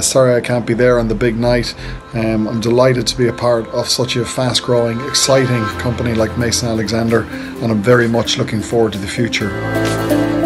uh, sorry I can't be there on the big night. Um, I'm delighted to be a part of such a fast growing, exciting company like Mason Alexander, and I'm very much looking forward to the future.